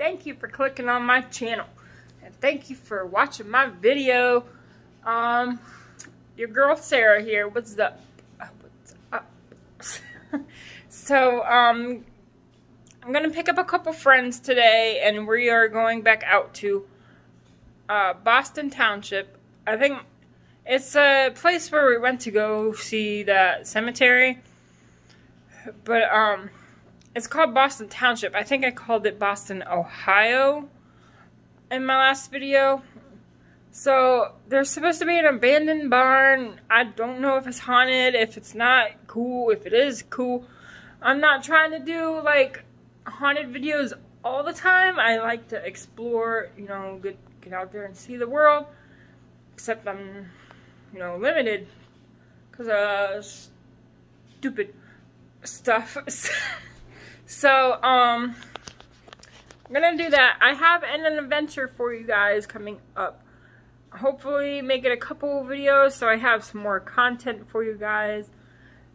thank you for clicking on my channel. And thank you for watching my video. Um, your girl Sarah here. What's up? Uh, what's up? so, um, I'm going to pick up a couple friends today and we are going back out to uh, Boston Township. I think it's a place where we went to go see that cemetery. But, um, it's called Boston Township. I think I called it Boston, Ohio in my last video. So, there's supposed to be an abandoned barn. I don't know if it's haunted, if it's not, cool. If it is, cool. I'm not trying to do, like, haunted videos all the time. I like to explore, you know, get, get out there and see the world. Except I'm, you know, limited. Because, uh, stupid stuff. So, um, I'm gonna do that. I have an, an adventure for you guys coming up. Hopefully make it a couple videos so I have some more content for you guys.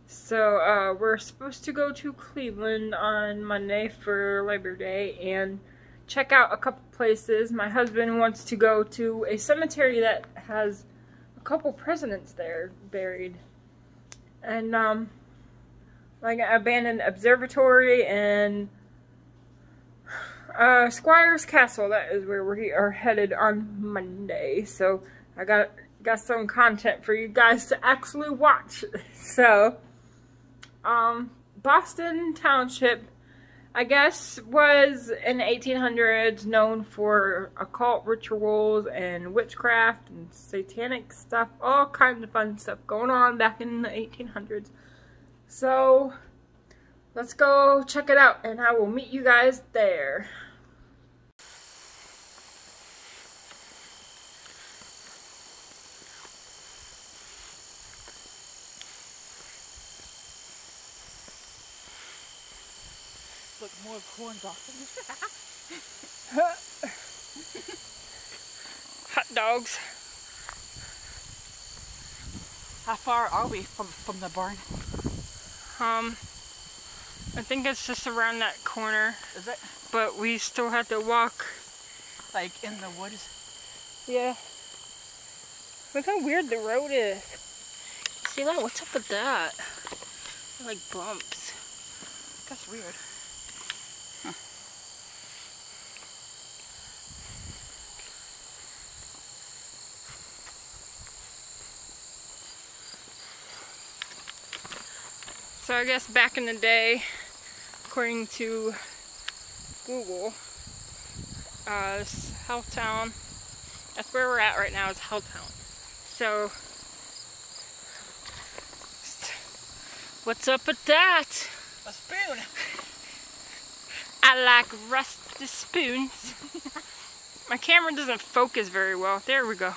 So, uh, we're supposed to go to Cleveland on Monday for Labor Day and check out a couple places. My husband wants to go to a cemetery that has a couple presidents there buried. And, um, like an abandoned observatory and uh, Squire's Castle. That is where we are headed on Monday. So I got got some content for you guys to actually watch. So, um, Boston Township, I guess, was in the 1800s known for occult rituals and witchcraft and satanic stuff. All kinds of fun stuff going on back in the 1800s. So, let's go check it out and I will meet you guys there. Look, more corn dogs. Hot dogs. How far are we from, from the barn? Um, I think it's just around that corner, Is it but we still have to walk. like in the woods? Yeah. Look how weird the road is. See that? What's up with that? They're like bumps. That's weird. So I guess back in the day, according to Google, uh, this Helltown, that's where we're at right now, is Helltown. So, what's up with that? A spoon. I like rusty spoons. My camera doesn't focus very well. There we go.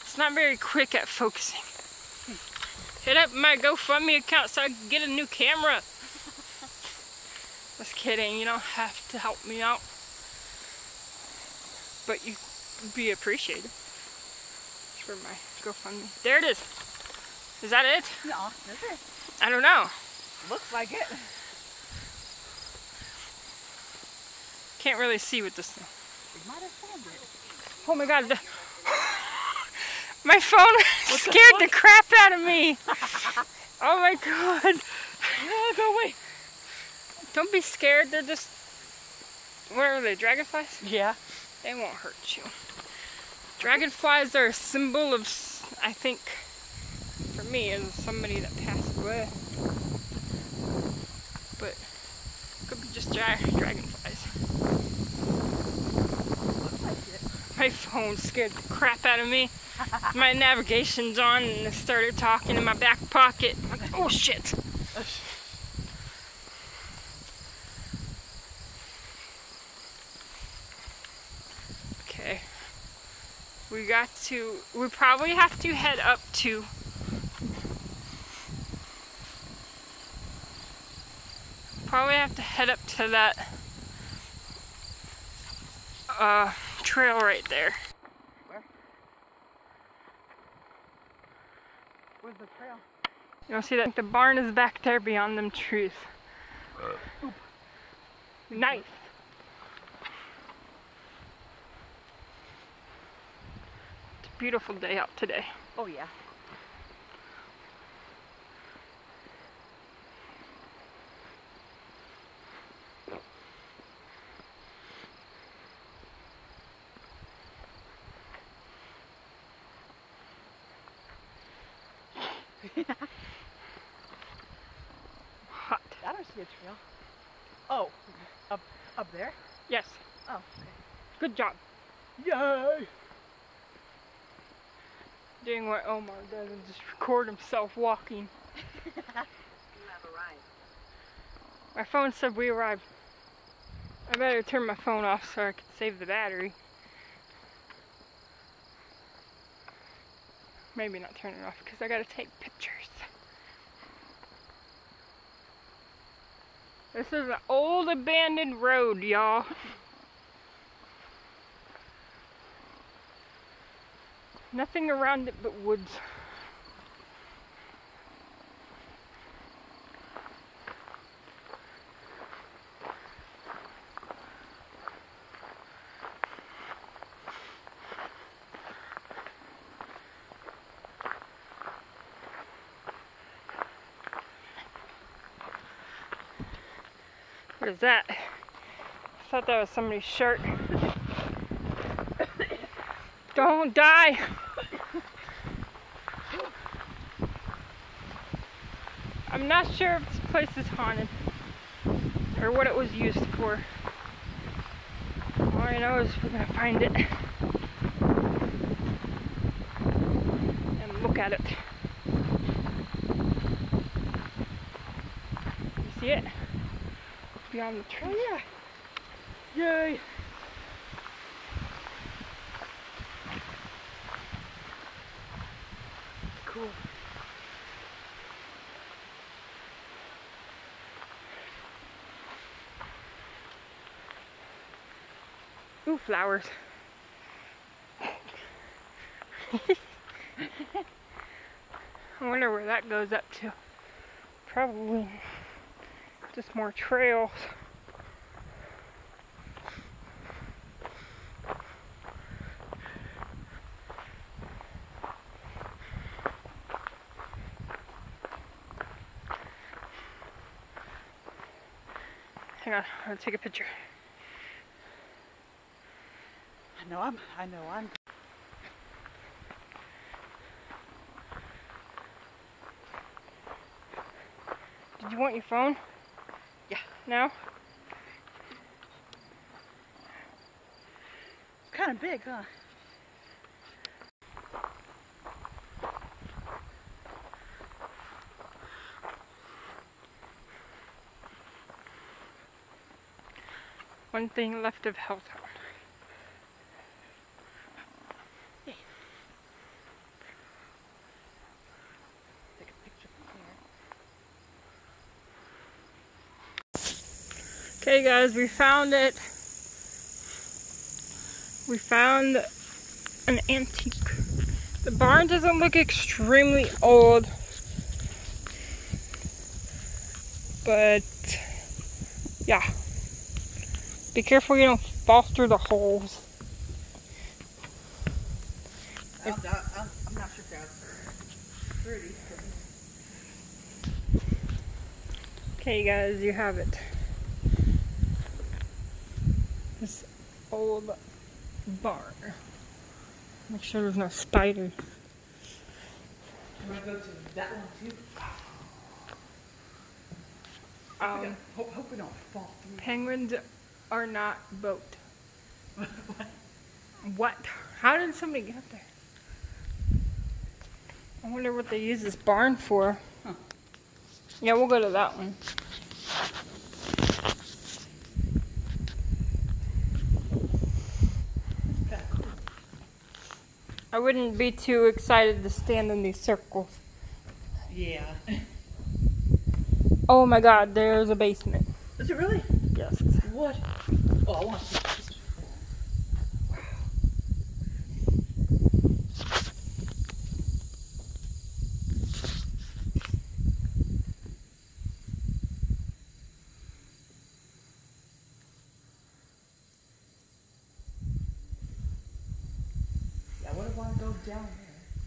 It's not very quick at focusing. Hit up my GoFundMe account so I can get a new camera. Just kidding, you don't have to help me out. But you be appreciated for my GoFundMe. There it is. Is that it? No, is it? I don't know. Looks like it. Can't really see with this thing. Might have found it. Oh my god. My phone What the scared the, crap out of me. oh my god. Yeah, go away. Don't be scared. They're just. What are they? Dragonflies? Yeah. They won't hurt you. Dragonflies are a symbol of, I think, for me, as somebody that passed away. But could be just dra- dragonflies. Looks like it. Phone scared the crap out of me. My navigation's on and it started talking in my back pocket. Oh shit. Okay. We got to, we probably have to head up to probably have to head up to that uh, trail right there. Where? Where's the trail? You don't see that the barn is back there beyond them trees. Uh. Nice. It's a beautiful day out today. Oh yeah. Hot. I don't see a trail. Oh, up up there? Yes. Oh, okay. Good job. Yay! Doing what Omar does and just record himself walking. You have arrived. My phone said we arrived. I better turn my phone off so I can save the battery. Maybe not turn it off because I gotta take pictures. This is an old abandoned road, y'all. Nothing around it but woods. What is that? I thought that was somebody's shirt. Don't die! I'm not sure if this place is haunted or what it was used for. All I know is we're gonna find it and look at it. You see it? Beyond the tree. Oh yeah. Yay! Cool. Ooh, flowers. I wonder where that goes up to. Probably just more trails. Hang on, I'm gonna take a picture. I know I'm. I know I'm. Did you want your phone? Now? It's kind of big, huh? One thing left of Helltown. Take a picture from here. Okay, guys, we found it. We found an antique. The barn doesn't look extremely old, but yeah. Be careful you don't fall through the holes. Oh, I'm, I'm, I'm not sure if that's pretty. Okay, guys, you have it. This old barn. Make sure there's no spiders. You want to go to that one too? Um, hope, hope we don't fall through. penguins are not boat. What? How did somebody get there? I wonder what they use this barn for. Huh. Yeah, we'll go to that one. I wouldn't be too excited to stand in these circles. Yeah. Oh my god, there's a basement. Is it really? Yes. What? Oh, I want to see this. Yeah, what do I want to go down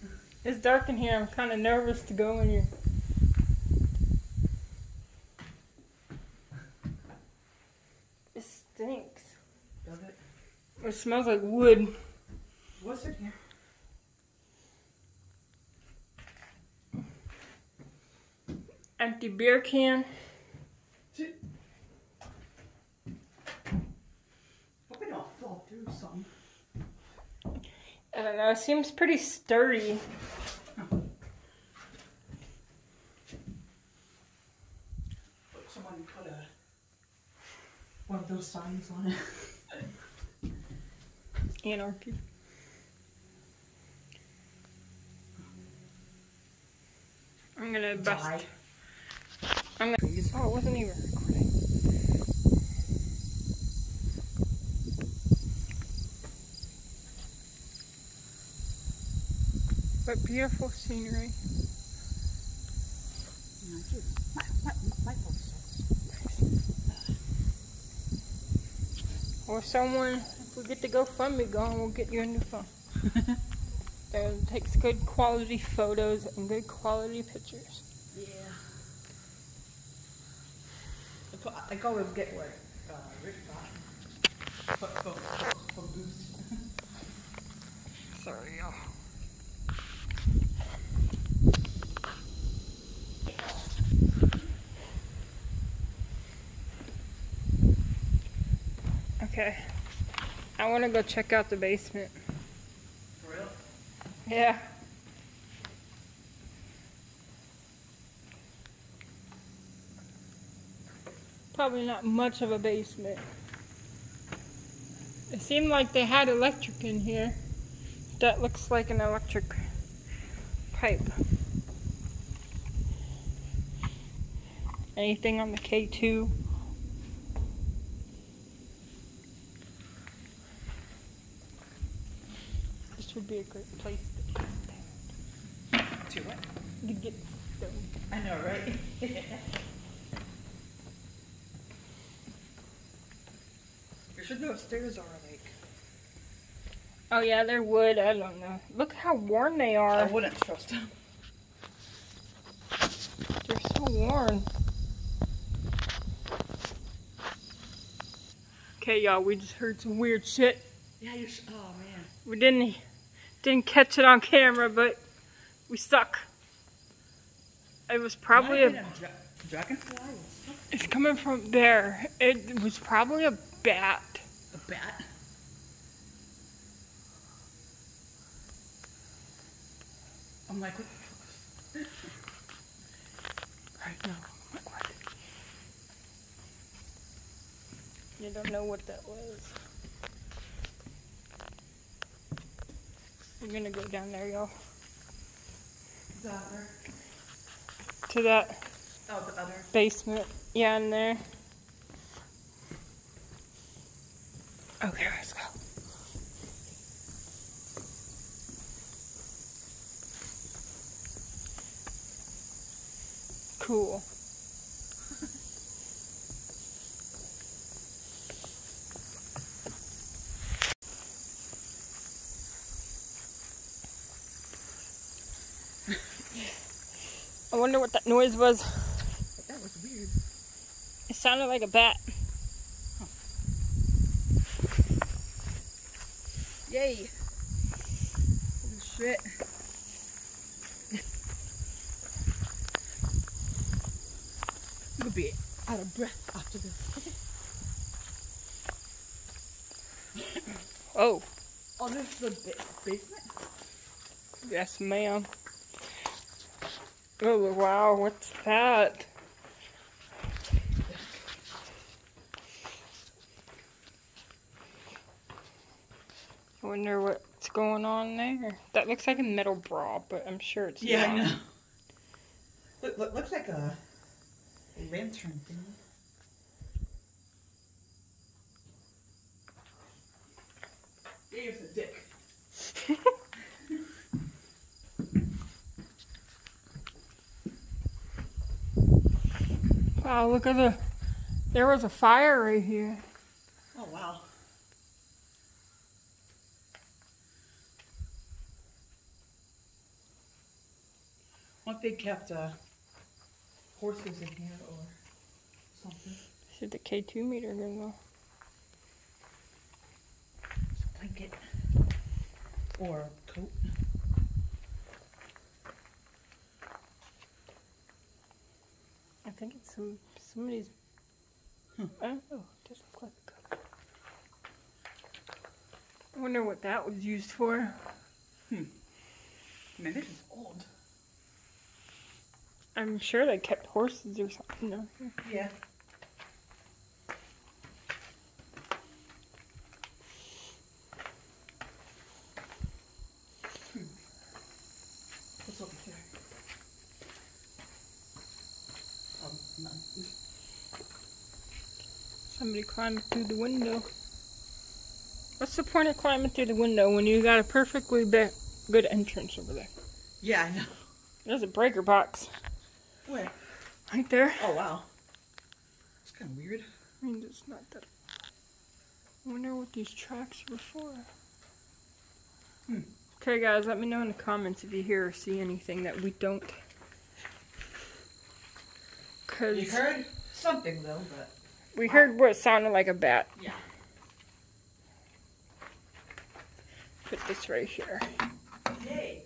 there. It's dark in here. I'm kind of nervous to go in here. It stinks. Does it? It smells like wood. What's in here? Empty beer can. Hope it don't fall through something. I don't know. It seems pretty sturdy. Hope someone put a one of those signs on it. Anarchy. I'm gonna bust. Die. I'm gonna. Oh, it wasn't even recording. But beautiful scenery. Yeah, dude, My, my, my phone sucks. Or someone, if we get the GoFundMe going, we'll get you a new phone. That takes good quality photos and good quality pictures. Yeah. I co- I can always get what uh, Rick got. For, for, for, for Boost. Sorry, y'all. Okay. I want to go check out the basement. For real? Yeah. Probably not much of a basement. It seemed like they had electric in here. That looks like an electric pipe. Anything on the K2? This would be a great place to get To what? to get stoned. I know, right? you sure those stairs are like. Oh yeah, they're wood. I don't know. Look how worn they are. I wouldn't trust them. They're so worn. Okay, y'all, we just heard some weird shit. Yeah, you. Oh man. We didn't didn't catch it on camera, but we stuck. It was probably a. dra- dragonfly. It's coming from there. It was probably a bat. A bat. I'm like, what the fuck? Right now. You don't know what that was. We're gonna go down there, y'all. To that Oh, the other. basement. Yeah, in there. Noise was. That was weird. It sounded like a bat. Yay. Holy shit. I'm gonna be out of breath after this. Oh, Oh, this is the ba- basement? yes, ma'am. Oh, wow, what's that? I wonder what's going on there. That looks like a metal bra, but I'm sure it's Yeah, I not. know. Look, look, looks like a, a lantern thing. Here's a dick. Wow, look at the. There was a fire right here. Oh, wow. What they kept uh, horses in here or something. Should the K2 meter here though? It's a blanket or a coat. I think some somebody's. Hmm. I don't know. It doesn't look like a cup. I wonder what that was used for. Hmm. Man, this is old. I'm sure they kept horses or something down here. Yeah. Hmm. What's over here? Oh, nothing. Somebody climbed through the window. What's the point of climbing through the window when you got a perfectly good entrance over there? Yeah, I know. There's a breaker box Where? right there. Oh, wow. It's kind of weird. I mean, it's not that. I wonder what these tracks were for. Hmm. Okay, guys, let me know in the comments if you hear or see anything that we don't. Cause You heard something, though, but. We heard what sounded like a bat. Yeah. Put this right here. Yay.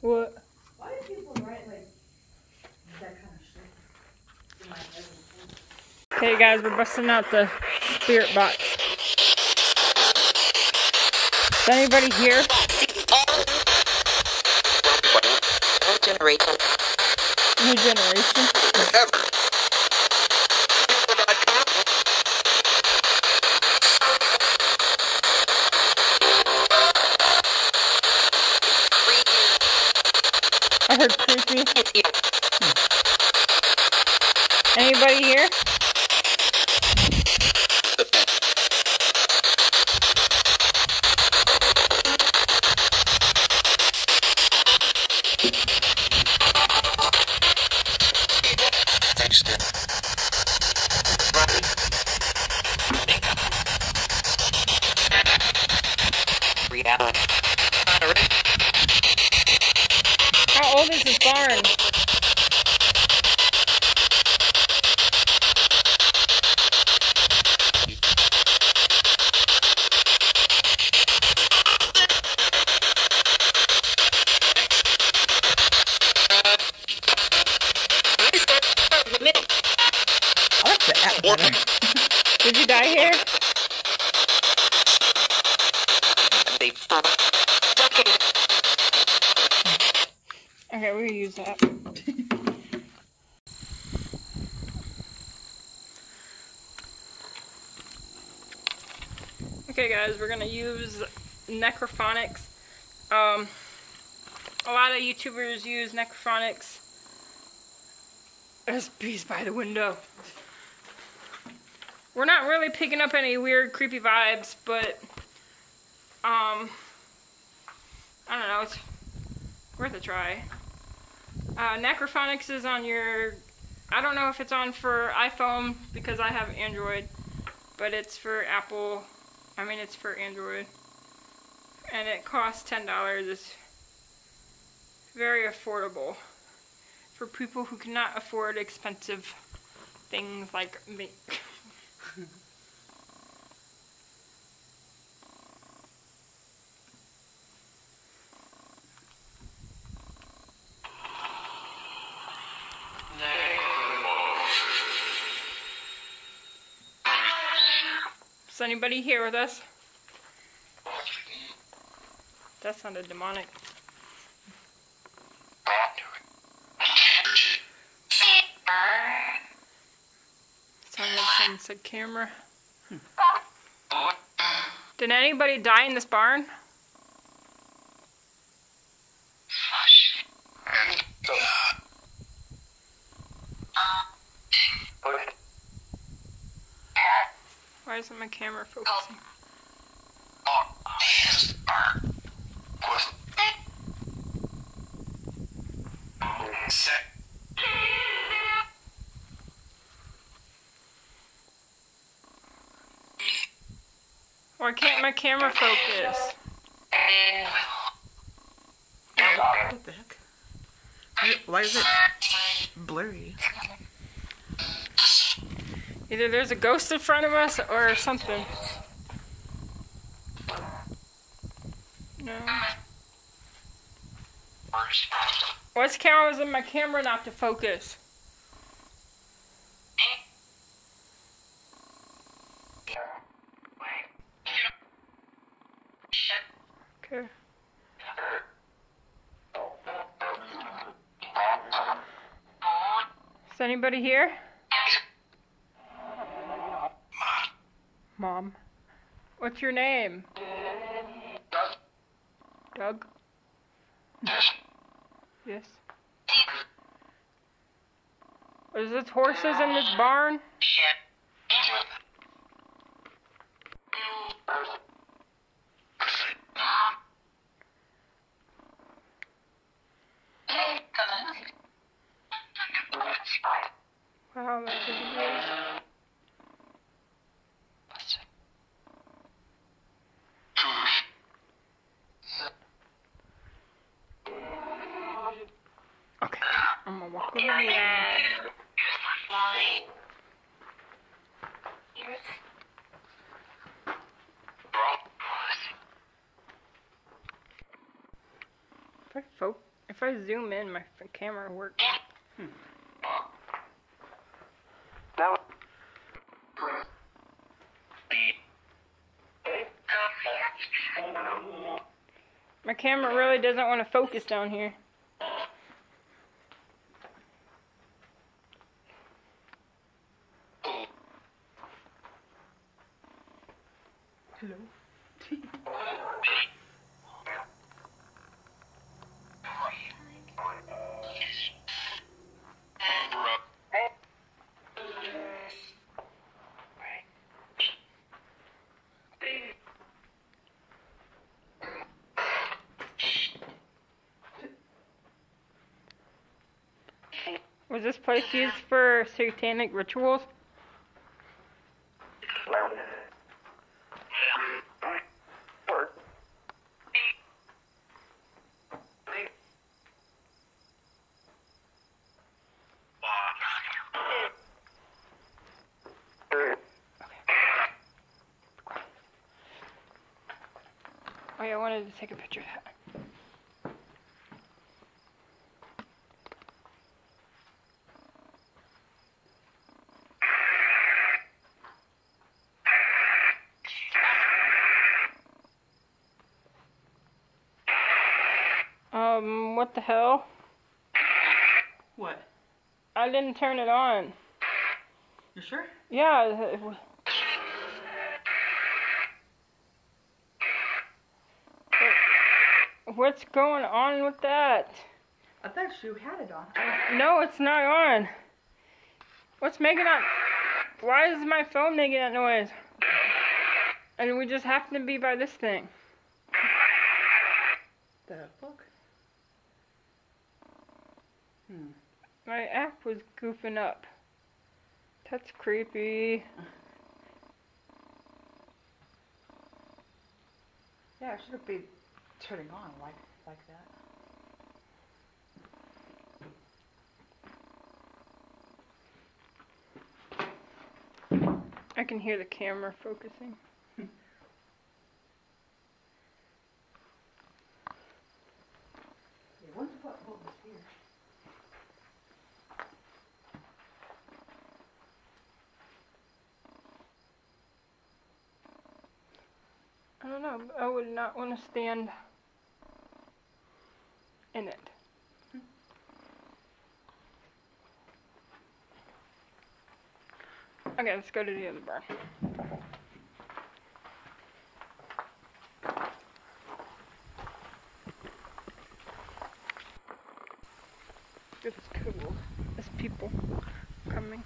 What? Why do people write, like, that kind of shit? in my head? Okay, guys, we're busting out the spirit box. Is anybody here? Generation. New generation. Ever. I heard creepy. Anybody here? Reality. How old is this barn? I like the app better. Did you die here? They Okay, we're gonna use that. We're gonna use Necrophonics. Um, a lot of YouTubers use Necrophonics. There's bees by the window. We're not really picking up any weird, creepy vibes, but um, I don't know. It's worth a try. Uh, Necrophonics is on your. I don't know if it's on for iPhone because I have Android, but it's for Apple. I mean, it's for Android. And it costs $10. It's very affordable for people who cannot afford expensive things like me. Is anybody here with us? That sounded demonic. Sounded like said camera. Hmm. Did anybody die in this barn? Why isn't my camera focusing? Why can't my camera focus? What the heck? Why is it blurry? Either there's a ghost in front of us or something. No. What's in my camera not to focus? Okay. Is anybody here? Mom. What's your name? Doug? Yes. Is this horses in this barn? Wow, that's a good Okay. I'm gonna walk over. If I, if I zoom in, my camera works. Hmm. My camera really doesn't want to focus down here. Was this place used for satanic rituals? Oh I wanted to take a picture of that. Um, what the hell? What? I didn't turn it on. You sure? Yeah. What's going on with that? I thought you had it on. No, it's not on. What's making that? Why is my phone making that noise? And we just happen to be by this thing. The fuck? Hmm. My app was goofing up. That's creepy. Yeah, it should be turning on like like that. I can hear the camera focusing. Yeah, wonder what, what was here. I don't know. I would not want to stand in it. Okay, let's go to the other barn. This is cool. There's people coming.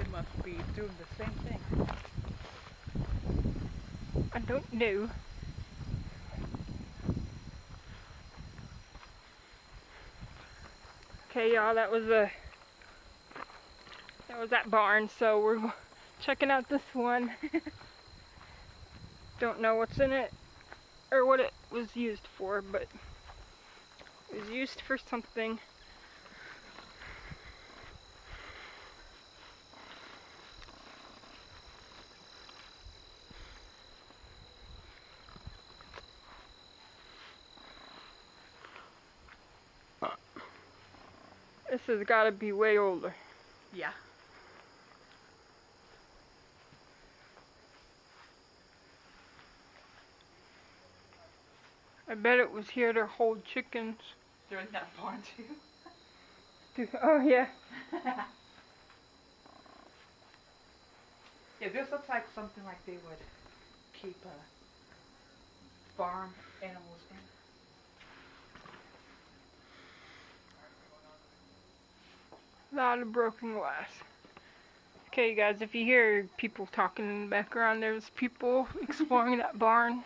It must be doing the same thing. I don't know. Okay, y'all, that was a that was that barn. So we're checking out this one. Don't know what's in it or what it was used for, but it was used for something. This has got to be way older. Yeah. I bet it was here to hold chickens. They're that barn too. Oh yeah. Yeah, this looks like something like they would keep uh, farm animals in. A lot of broken glass. Okay, guys, if you hear people talking in the background, there's people exploring that barn.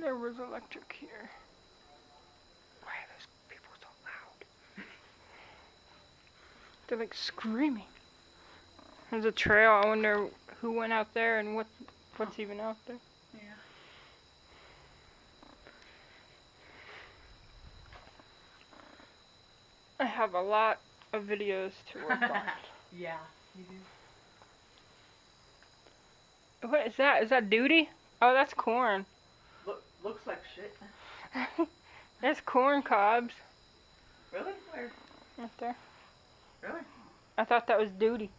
There was electric here. Why are those people so loud? They're like screaming. There's a trail. I wonder who went out there and what what's even out there. Yeah. I have a lot of videos to work on. yeah, you do. what is that? Is that duty? Oh, that's corn. Look, looks like shit. That's corn cobs Really? Where? right there. Really? I thought that was duty.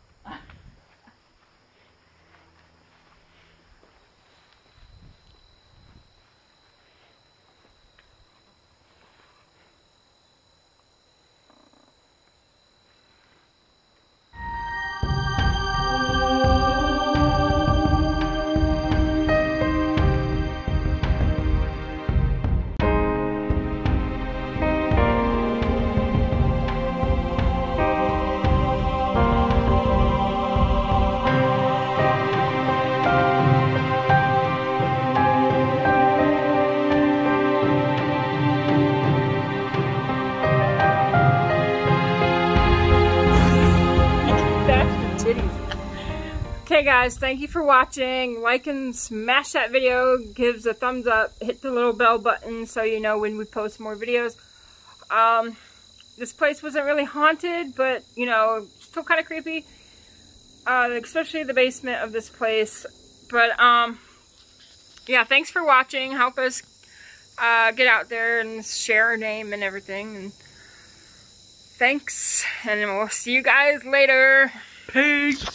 Okay guys, thank you for watching. Like and smash that video. Gives a thumbs up. Hit the little bell button so you know when we post more videos. Um, this place wasn't really haunted, but you know, still kind of creepy. Uh, especially the basement of this place. But um, yeah, thanks for watching. Help us uh, get out there and share our name and everything. And thanks, and we'll see you guys later. Peace.